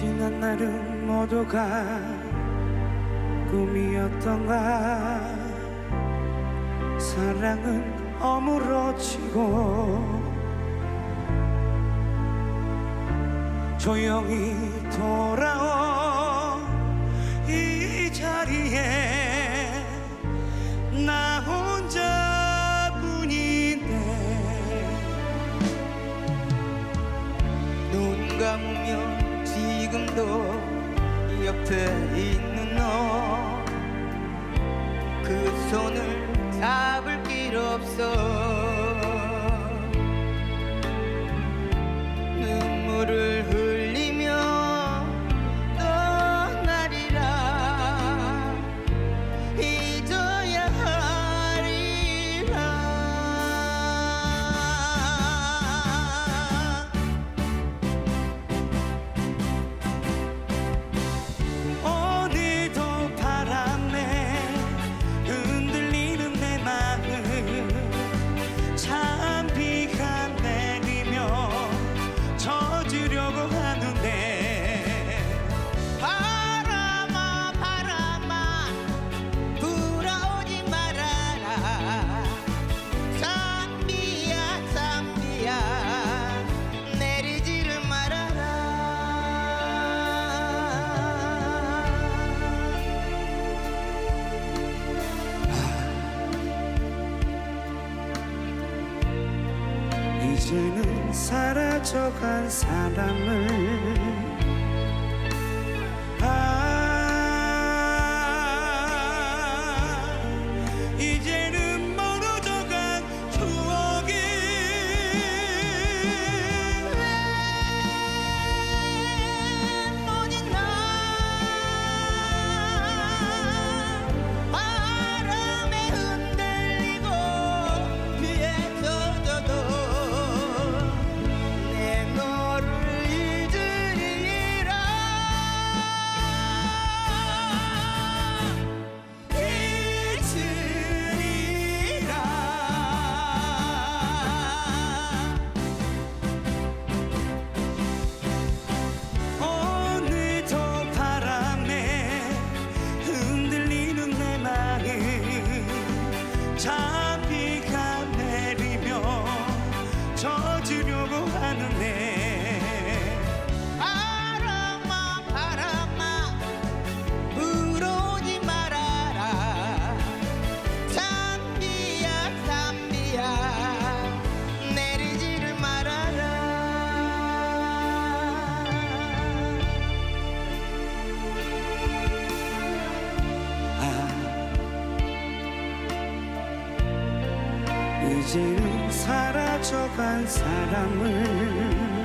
지난 날은 모두가 꿈이었던가? 사랑은 어물어지고 조용히 돌아온 이 자리에 나 혼자뿐인데 눈 감으면 지금도 옆에 있는 이제는 사라져간 사람을 time. 이제는 사라져간 사람을